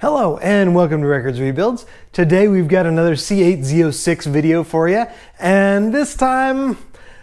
Hello and welcome to Records Rebuilds. Today we've got another C8 Z06 video for you, and this time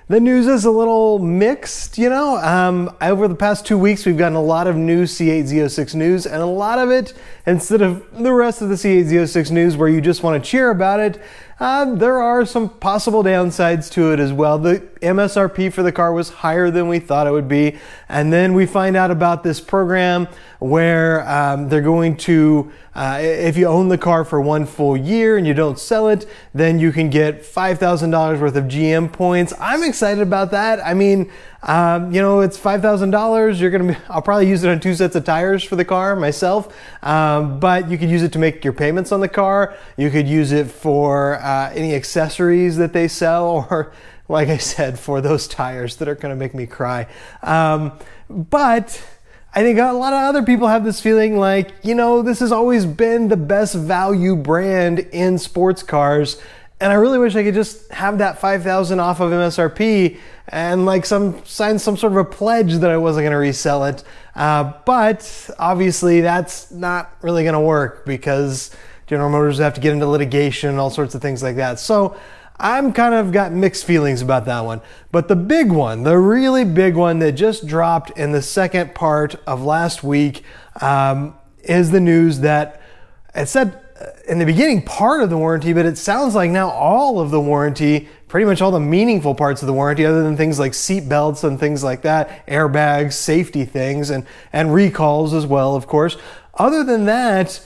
the news is a little mixed, you know. Um, over the past two weeks, we've gotten a lot of new C8 Z06 news, and a lot of it, instead of the rest of the C8 Z06 news where you just want to cheer about it, uh, there are some possible downsides to it as well. The MSRP for the car was higher than we thought it would be. And then we find out about this program where um, they're going to, uh, if you own the car for one full year and you don't sell it, then you can get $5,000 worth of GM points. I'm excited about that. I mean, um, you know, it's five thousand dollars. You're gonna be. I'll probably use it on two sets of tires for the car myself. Um, but you could use it to make your payments on the car. You could use it for uh, any accessories that they sell, or like I said, for those tires that are gonna make me cry. Um, but I think a lot of other people have this feeling like, you know, this has always been the best value brand in sports cars. And I really wish I could just have that 5000 off of MSRP and like some sign some sort of a pledge that I wasn't going to resell it. Uh, but obviously that's not really going to work because General Motors have to get into litigation and all sorts of things like that. So I'm kind of got mixed feelings about that one. But the big one, the really big one that just dropped in the second part of last week um, is the news that it said in the beginning part of the warranty, but it sounds like now all of the warranty, pretty much all the meaningful parts of the warranty, other than things like seat belts and things like that, airbags, safety things, and, and recalls as well, of course. Other than that,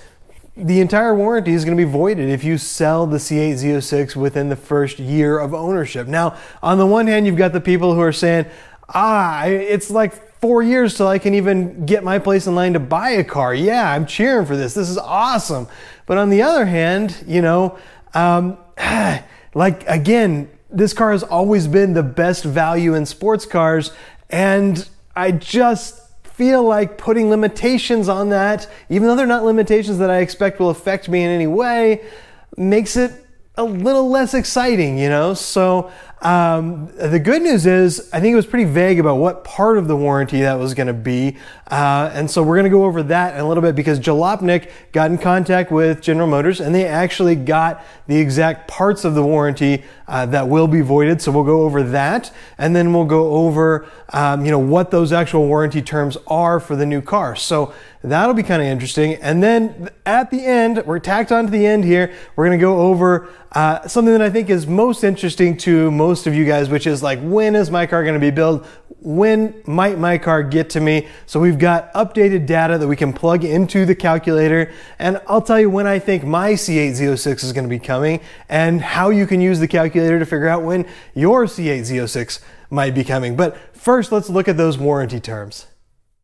the entire warranty is going to be voided if you sell the C8 Z06 within the first year of ownership. Now, on the one hand, you've got the people who are saying, ah, it's like four years till I can even get my place in line to buy a car. Yeah, I'm cheering for this. This is awesome. But on the other hand, you know, um, like again, this car has always been the best value in sports cars. And I just feel like putting limitations on that, even though they're not limitations that I expect will affect me in any way, makes it a little less exciting, you know? So um, the good news is, I think it was pretty vague about what part of the warranty that was going to be. Uh, and so we're going to go over that in a little bit because Jalopnik got in contact with General Motors and they actually got the exact parts of the warranty uh, that will be voided. So we'll go over that and then we'll go over, um, you know, what those actual warranty terms are for the new car. So that'll be kind of interesting. And then at the end, we're tacked on to the end here. We're going to go over uh, something that I think is most interesting to most of you guys, which is like, when is my car going to be built? When might my car get to me? So we've got updated data that we can plug into the calculator. And I'll tell you when I think my C8 Z06 is going to be coming and how you can use the calculator to figure out when your C8 Z06 might be coming. But first, let's look at those warranty terms.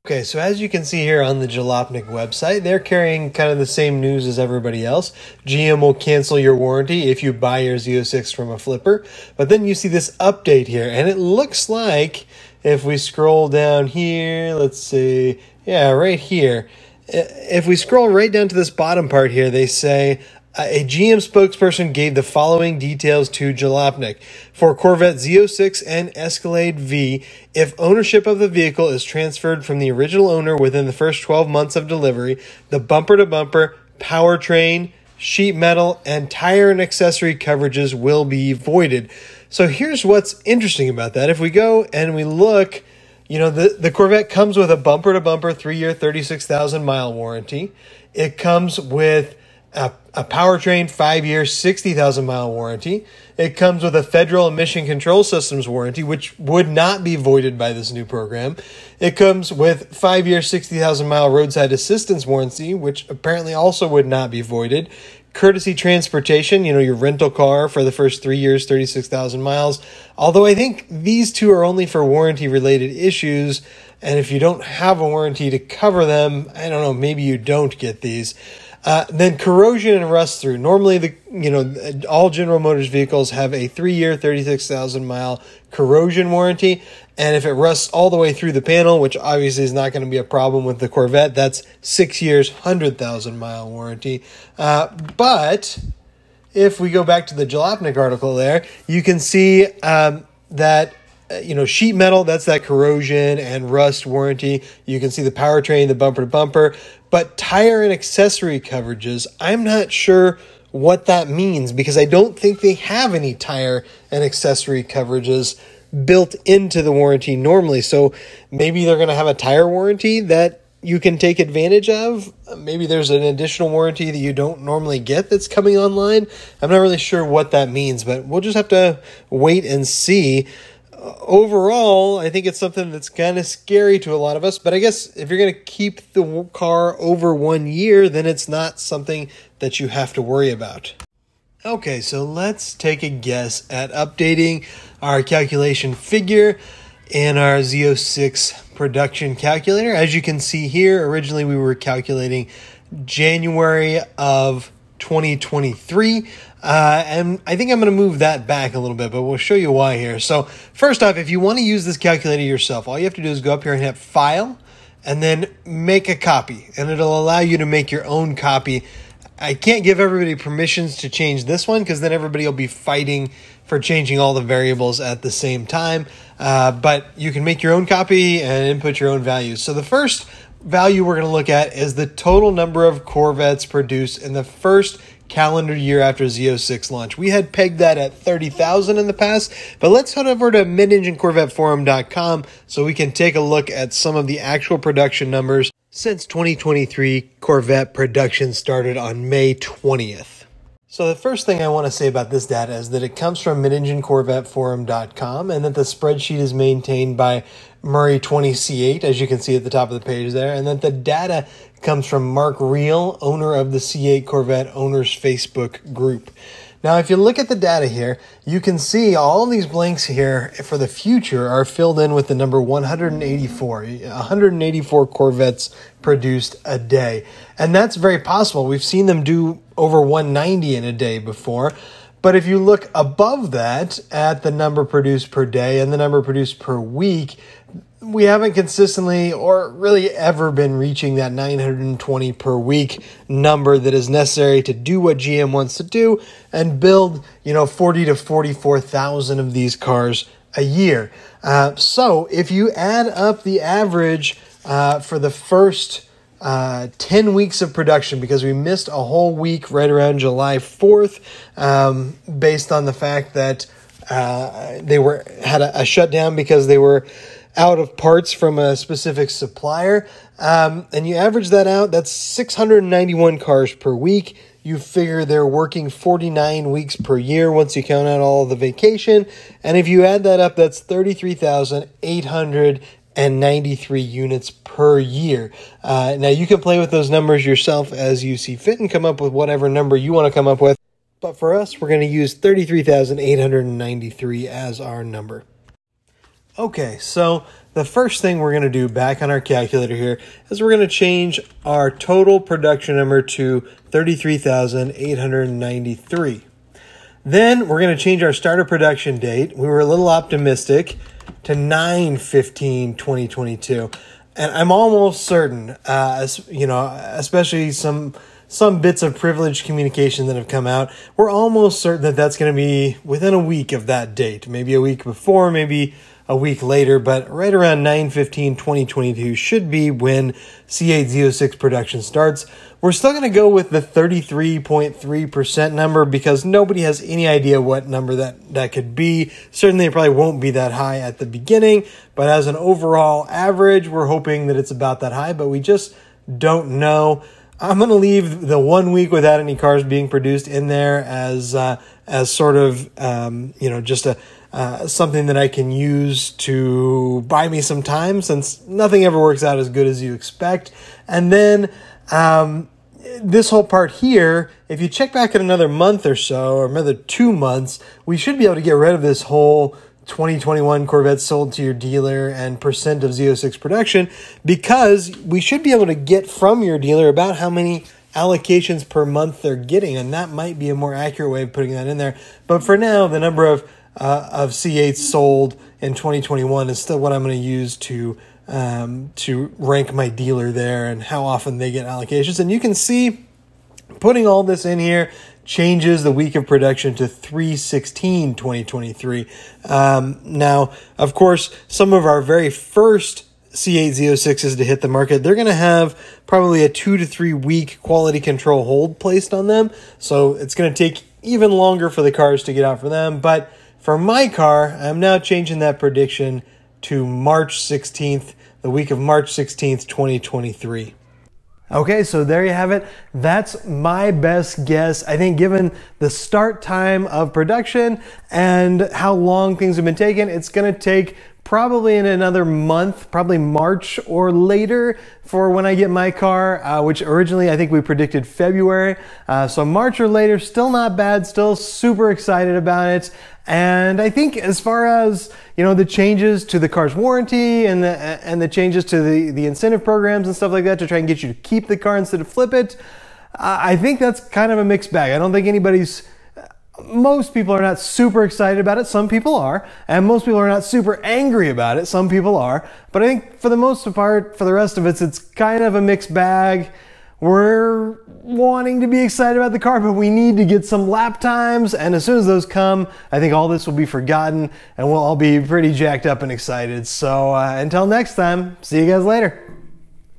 Okay, so as you can see here on the Jalopnik website, they're carrying kind of the same news as everybody else. GM will cancel your warranty if you buy your Z06 from a flipper. But then you see this update here, and it looks like if we scroll down here, let's see, yeah, right here. If we scroll right down to this bottom part here, they say a GM spokesperson gave the following details to Jalopnik. For Corvette Z06 and Escalade V, if ownership of the vehicle is transferred from the original owner within the first 12 months of delivery, the bumper to bumper, powertrain, sheet metal, and tire and accessory coverages will be voided. So here's what's interesting about that. If we go and we look, you know, the, the Corvette comes with a bumper to bumper three year, 36,000 mile warranty. It comes with a, a powertrain five year, 60,000 mile warranty. It comes with a federal emission control systems warranty, which would not be voided by this new program. It comes with five year, 60,000 mile roadside assistance warranty, which apparently also would not be voided. Courtesy transportation, you know, your rental car for the first three years, 36,000 miles. Although I think these two are only for warranty related issues. And if you don't have a warranty to cover them, I don't know, maybe you don't get these. Uh, then corrosion and rust through. Normally, the you know all General Motors vehicles have a three-year, thirty-six thousand mile corrosion warranty, and if it rusts all the way through the panel, which obviously is not going to be a problem with the Corvette, that's six years, hundred thousand mile warranty. Uh, but if we go back to the Jalopnik article, there you can see um, that uh, you know, sheet metal, that's that corrosion and rust warranty. You can see the powertrain, the bumper to bumper. But tire and accessory coverages, I'm not sure what that means because I don't think they have any tire and accessory coverages built into the warranty normally. So maybe they're going to have a tire warranty that you can take advantage of. Maybe there's an additional warranty that you don't normally get that's coming online. I'm not really sure what that means, but we'll just have to wait and see. Overall, I think it's something that's kind of scary to a lot of us, but I guess if you're going to keep the car over one year, then it's not something that you have to worry about. Okay, so let's take a guess at updating our calculation figure in our Z06 production calculator. As you can see here, originally we were calculating January of 2023. Uh, and I think I'm going to move that back a little bit, but we'll show you why here. So, first off, if you want to use this calculator yourself, all you have to do is go up here and hit File, and then make a copy, and it'll allow you to make your own copy. I can't give everybody permissions to change this one because then everybody will be fighting for changing all the variables at the same time. Uh, but you can make your own copy and input your own values. So the first value we're going to look at is the total number of Corvettes produced in the first calendar year after Z06 launch. We had pegged that at 30,000 in the past, but let's head over to midenginecorvetteforum.com so we can take a look at some of the actual production numbers since 2023 Corvette production started on May 20th. So the first thing I want to say about this data is that it comes from midenginecorvetteforum.com and that the spreadsheet is maintained by Murray20C8, as you can see at the top of the page there, and that the data comes from Mark Reel, owner of the C8 Corvette Owners Facebook group. Now, if you look at the data here, you can see all these blanks here for the future are filled in with the number 184. 184 Corvettes produced a day. And that's very possible. We've seen them do over 190 in a day before. But if you look above that at the number produced per day and the number produced per week, we haven't consistently or really ever been reaching that 920 per week number that is necessary to do what GM wants to do and build, you know, 40 to 44,000 of these cars a year. Uh, so if you add up the average uh, for the first uh, 10 weeks of production because we missed a whole week right around July 4th um, based on the fact that uh, they were had a, a shutdown because they were out of parts from a specific supplier. Um, and you average that out, that's 691 cars per week. You figure they're working 49 weeks per year once you count out all the vacation. And if you add that up, that's 33,893 units per year. Uh, now, you can play with those numbers yourself as you see fit and come up with whatever number you want to come up with. But for us, we're going to use 33,893 as our number. Okay, so the first thing we're going to do back on our calculator here is we're going to change our total production number to 33,893. Then we're going to change our starter production date. We were a little optimistic to 9 15 2022. And I'm almost certain, uh, you know, especially some some bits of privileged communication that have come out, we're almost certain that that's going to be within a week of that date. Maybe a week before, maybe a week later, but right around 9 15 2022 should be when C8Z06 production starts. We're still going to go with the 33.3% number because nobody has any idea what number that, that could be. Certainly, it probably won't be that high at the beginning, but as an overall average, we're hoping that it's about that high, but we just don't know. I'm going to leave the one week without any cars being produced in there as uh, as sort of um, you know just a uh, something that I can use to buy me some time since nothing ever works out as good as you expect. And then um, this whole part here, if you check back in another month or so, or another two months, we should be able to get rid of this whole 2021 Corvette sold to your dealer and percent of Z06 production because we should be able to get from your dealer about how many allocations per month they're getting, and that might be a more accurate way of putting that in there. But for now, the number of uh, of C8 sold in 2021 is still what I'm going to use to um, to rank my dealer there and how often they get allocations. And you can see putting all this in here changes the week of production to 316 2023. Um, now, of course, some of our very first C8 Z06s to hit the market, they're going to have probably a two to three week quality control hold placed on them. So it's going to take even longer for the cars to get out for them. But for my car, I'm now changing that prediction to March 16th, the week of March 16th, 2023. Okay, so there you have it. That's my best guess. I think given the start time of production and how long things have been taking, it's to take probably in another month, probably March or later for when I get my car, uh, which originally I think we predicted February. Uh, so March or later, still not bad, still super excited about it. And I think as far as, you know, the changes to the car's warranty and the, and the changes to the, the incentive programs and stuff like that to try and get you to keep the car instead of flip it, I think that's kind of a mixed bag. I don't think anybody's most people are not super excited about it. Some people are. And most people are not super angry about it. Some people are. But I think for the most part, for the rest of us, it's kind of a mixed bag. We're wanting to be excited about the car, but we need to get some lap times. And as soon as those come, I think all this will be forgotten and we'll all be pretty jacked up and excited. So uh, until next time, see you guys later.